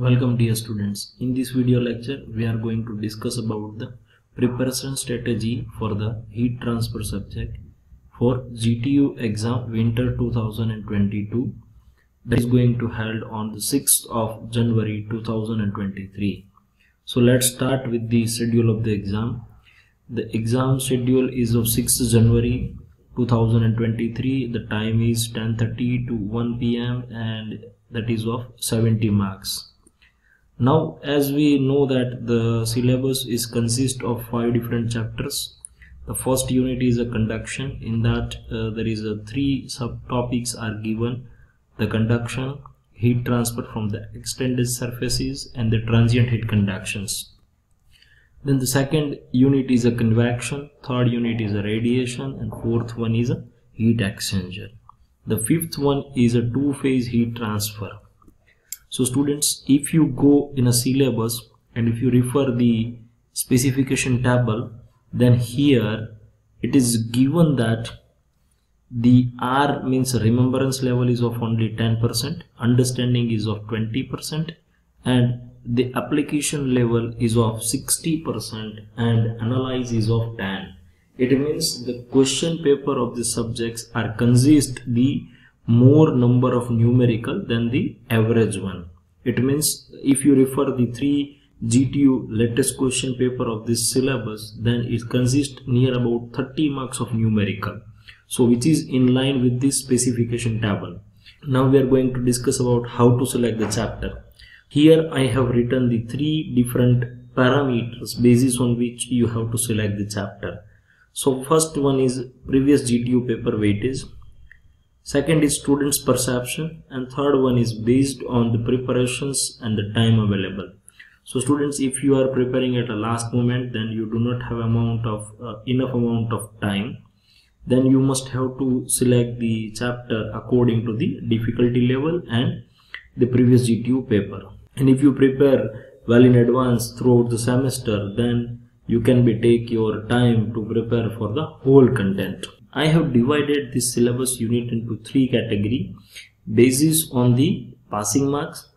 Welcome dear students. In this video lecture we are going to discuss about the preparation strategy for the heat transfer subject for GTU exam winter 2022 that is going to held on the 6th of January 2023. So let's start with the schedule of the exam. The exam schedule is of 6th January 2023. The time is 10:30 to 1 p.m. and that is of 70 marks now as we know that the syllabus is consist of five different chapters. The first unit is a conduction. In that uh, there is a three subtopics are given. The conduction heat transfer from the extended surfaces and the transient heat conductions. Then the second unit is a convection. Third unit is a radiation. And fourth one is a heat exchanger. The fifth one is a two phase heat transfer so students if you go in a syllabus and if you refer the specification table then here it is given that the R means remembrance level is of only 10%, understanding is of 20% and the application level is of 60% and analyze is of 10. It means the question paper of the subjects are consist the more number of numerical than the average one. It means if you refer the three GTU latest question paper of this syllabus then it consists near about 30 marks of numerical. So which is in line with this specification table. Now we are going to discuss about how to select the chapter. Here I have written the three different parameters basis on which you have to select the chapter. So first one is previous GTU paper weightage second is students perception and third one is based on the preparations and the time available. So students if you are preparing at a last moment then you do not have amount of uh, enough amount of time. Then you must have to select the chapter according to the difficulty level and the previous GTU paper. And if you prepare well in advance throughout the semester then you can be take your time to prepare for the whole content I have divided this syllabus unit into three category basis on the passing marks,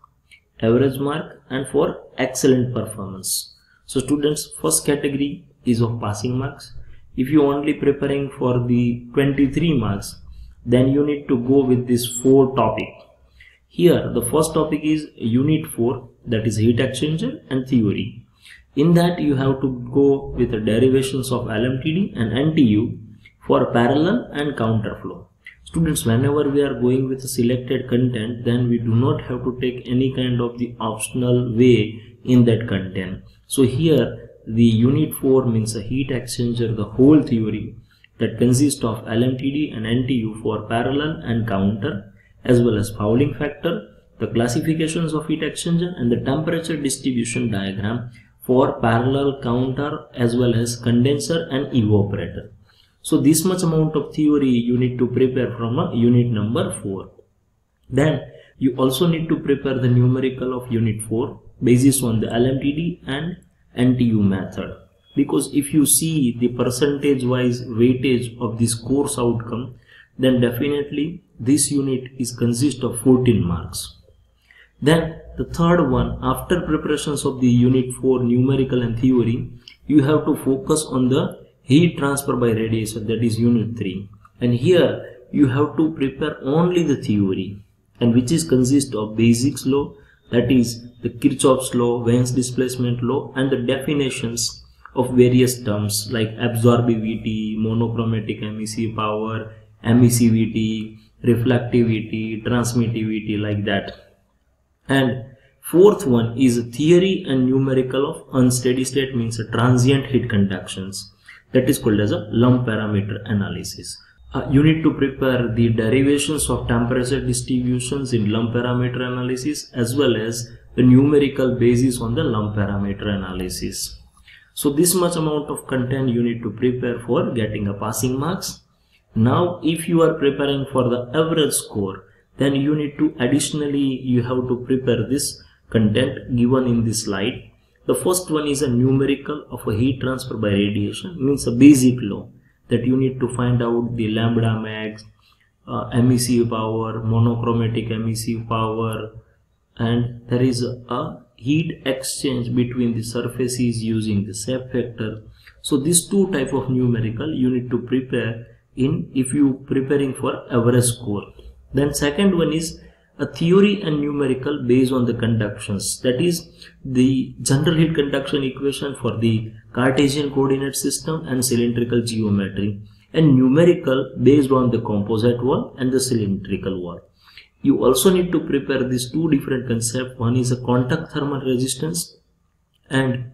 average mark and for excellent performance. So students first category is of passing marks. If you only preparing for the 23 marks then you need to go with this four topic. Here the first topic is unit 4 that is heat exchanger and theory. In that you have to go with the derivations of LMTD and NTU for parallel and counter flow. Students, whenever we are going with a selected content, then we do not have to take any kind of the optional way in that content. So here the unit 4 means a heat exchanger, the whole theory that consists of LMTD and NTU for parallel and counter as well as fouling factor, the classifications of heat exchanger and the temperature distribution diagram for parallel counter as well as condenser and evaporator. So this much amount of theory you need to prepare from a unit number 4. Then you also need to prepare the numerical of unit 4 basis on the LMTD and NTU method. Because if you see the percentage wise weightage of this course outcome then definitely this unit is consist of 14 marks. Then the third one after preparations of the unit 4 numerical and theory you have to focus on the heat transfer by radiation that is unit 3 and here you have to prepare only the theory and which is consist of basics law that is the Kirchhoff's law, Wien's displacement law and the definitions of various terms like absorbivity, monochromatic emissive power, emissivity, reflectivity, transmittivity like that. And fourth one is theory and numerical of unsteady state means transient heat conductions that is called as a lump parameter analysis. Uh, you need to prepare the derivations of temperature distributions in lump parameter analysis as well as the numerical basis on the lump parameter analysis. So this much amount of content you need to prepare for getting a passing marks. Now if you are preparing for the average score then you need to additionally you have to prepare this content given in this slide the first one is a numerical of a heat transfer by radiation, means a basic law that you need to find out the lambda max, uh, power, monochromatic emissive power, and there is a heat exchange between the surfaces using the shape factor so these two type of numerical you need to prepare in if you preparing for average score. Then second one is a theory and numerical based on the conductions. That is the general heat conduction equation for the Cartesian coordinate system and cylindrical geometry and numerical based on the composite wall and the cylindrical wall. You also need to prepare these two different concepts. One is a contact thermal resistance and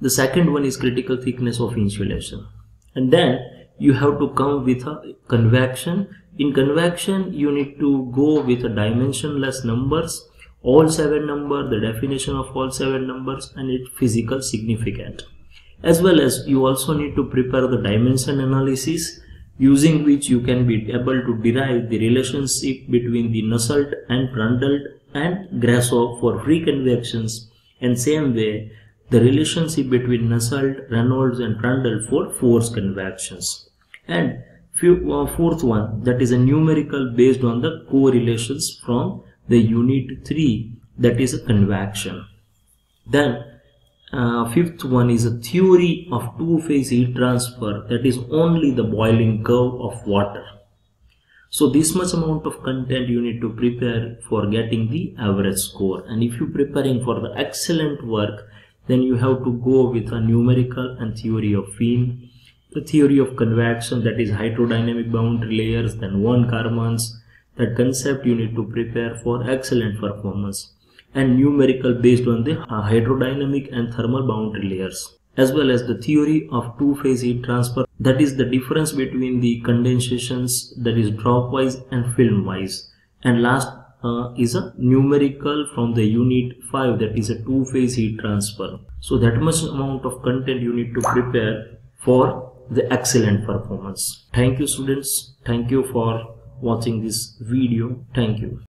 the second one is critical thickness of insulation. And then you have to come with a convection in convection you need to go with a dimensionless numbers all seven number the definition of all seven numbers and its physical significant. As well as you also need to prepare the dimension analysis using which you can be able to derive the relationship between the Nusselt and Prandtl and Grashof for free convections and same way the relationship between Nusselt, Reynolds and Prandtl for force convections and fourth one that is a numerical based on the correlations from the unit 3 that is a convection. Then uh, fifth one is a theory of two-phase heat transfer that is only the boiling curve of water. So this much amount of content you need to prepare for getting the average score. And if you're preparing for the excellent work then you have to go with a numerical and theory of fins the theory of convection that is hydrodynamic boundary layers then von Karman's that concept you need to prepare for excellent performance and numerical based on the hydrodynamic and thermal boundary layers as well as the theory of two-phase heat transfer. That is the difference between the condensations that is drop-wise and film-wise. And last uh, is a numerical from the unit 5 that is a two-phase heat transfer. So that much amount of content you need to prepare for the excellent performance. Thank you students. Thank you for watching this video. Thank you